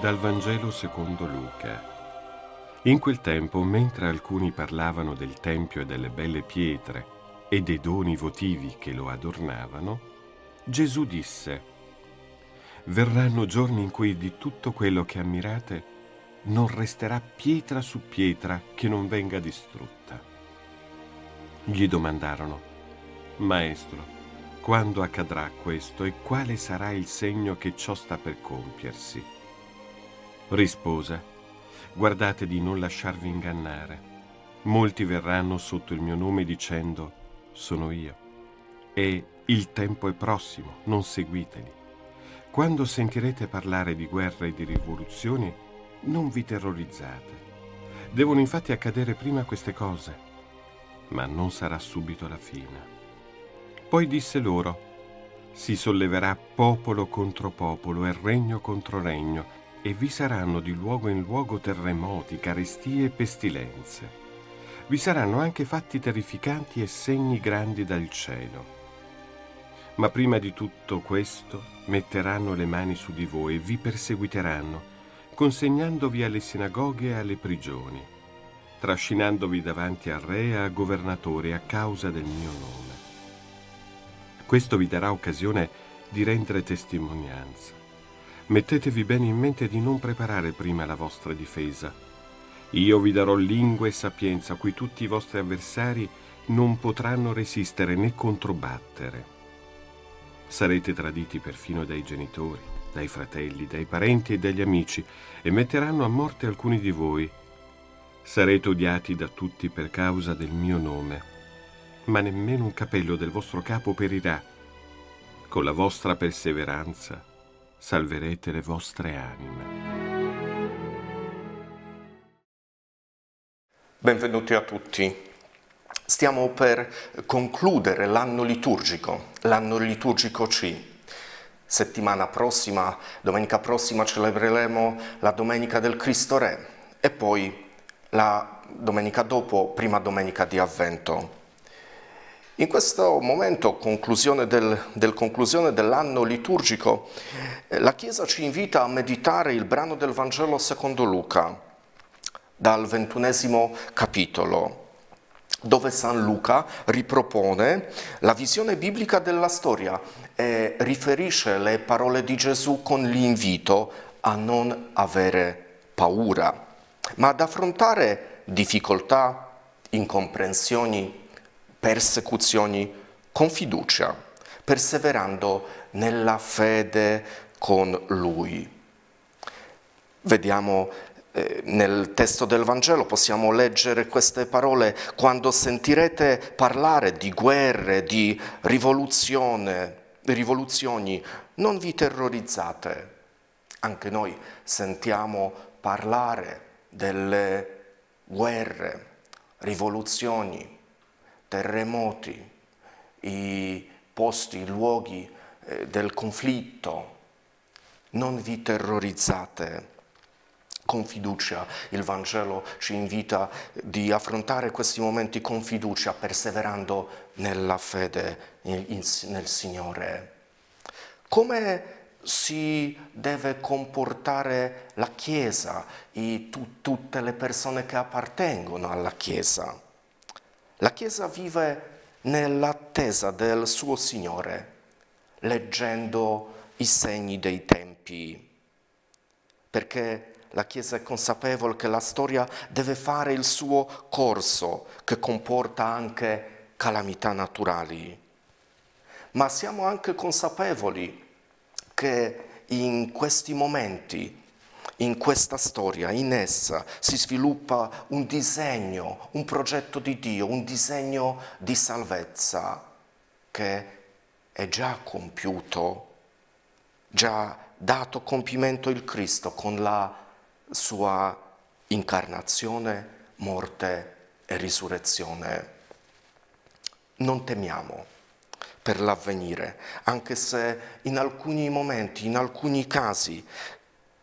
Dal Vangelo secondo Luca. In quel tempo, mentre alcuni parlavano del Tempio e delle belle pietre e dei doni votivi che lo adornavano, Gesù disse, Verranno giorni in cui di tutto quello che ammirate non resterà pietra su pietra che non venga distrutta. Gli domandarono, Maestro, quando accadrà questo e quale sarà il segno che ciò sta per compiersi? Rispose, guardate di non lasciarvi ingannare. Molti verranno sotto il mio nome dicendo, sono io. E il tempo è prossimo, non seguiteli. Quando sentirete parlare di guerre e di rivoluzioni, non vi terrorizzate. Devono infatti accadere prima queste cose, ma non sarà subito la fine. Poi disse loro, si solleverà popolo contro popolo e regno contro regno, e vi saranno di luogo in luogo terremoti, carestie e pestilenze. Vi saranno anche fatti terrificanti e segni grandi dal cielo. Ma prima di tutto questo metteranno le mani su di voi e vi perseguiteranno, consegnandovi alle sinagoghe e alle prigioni, trascinandovi davanti al re e al governatore a causa del mio nome. Questo vi darà occasione di rendere testimonianza. Mettetevi bene in mente di non preparare prima la vostra difesa. Io vi darò lingua e sapienza a cui tutti i vostri avversari non potranno resistere né controbattere. Sarete traditi perfino dai genitori, dai fratelli, dai parenti e dagli amici e metteranno a morte alcuni di voi. Sarete odiati da tutti per causa del mio nome ma nemmeno un capello del vostro capo perirà. Con la vostra perseveranza salverete le vostre anime. Benvenuti a tutti. Stiamo per concludere l'anno liturgico, l'anno liturgico C. Settimana prossima, domenica prossima celebreremo la Domenica del Cristo Re e poi la domenica dopo, prima domenica di Avvento. In questo momento, conclusione del, del conclusione dell'anno liturgico, eh, la Chiesa ci invita a meditare il brano del Vangelo secondo Luca, dal ventunesimo capitolo, dove San Luca ripropone la visione biblica della storia e riferisce le parole di Gesù con l'invito a non avere paura, ma ad affrontare difficoltà, incomprensioni, persecuzioni con fiducia, perseverando nella fede con Lui. Vediamo eh, nel testo del Vangelo, possiamo leggere queste parole, quando sentirete parlare di guerre, di rivoluzione, rivoluzioni, non vi terrorizzate. Anche noi sentiamo parlare delle guerre, rivoluzioni, terremoti, i posti, i luoghi eh, del conflitto. Non vi terrorizzate. Con fiducia il Vangelo ci invita di affrontare questi momenti con fiducia, perseverando nella fede nel Signore. Come si deve comportare la Chiesa e tu, tutte le persone che appartengono alla Chiesa? La Chiesa vive nell'attesa del suo Signore, leggendo i segni dei tempi, perché la Chiesa è consapevole che la storia deve fare il suo corso, che comporta anche calamità naturali. Ma siamo anche consapevoli che in questi momenti in questa storia, in essa, si sviluppa un disegno, un progetto di Dio, un disegno di salvezza che è già compiuto, già dato compimento il Cristo con la sua incarnazione, morte e risurrezione. Non temiamo per l'avvenire, anche se in alcuni momenti, in alcuni casi,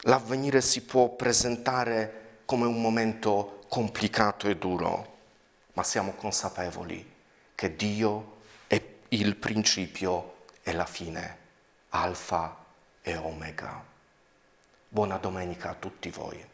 l'avvenire si può presentare come un momento complicato e duro, ma siamo consapevoli che Dio è il principio e la fine, alfa e omega. Buona domenica a tutti voi.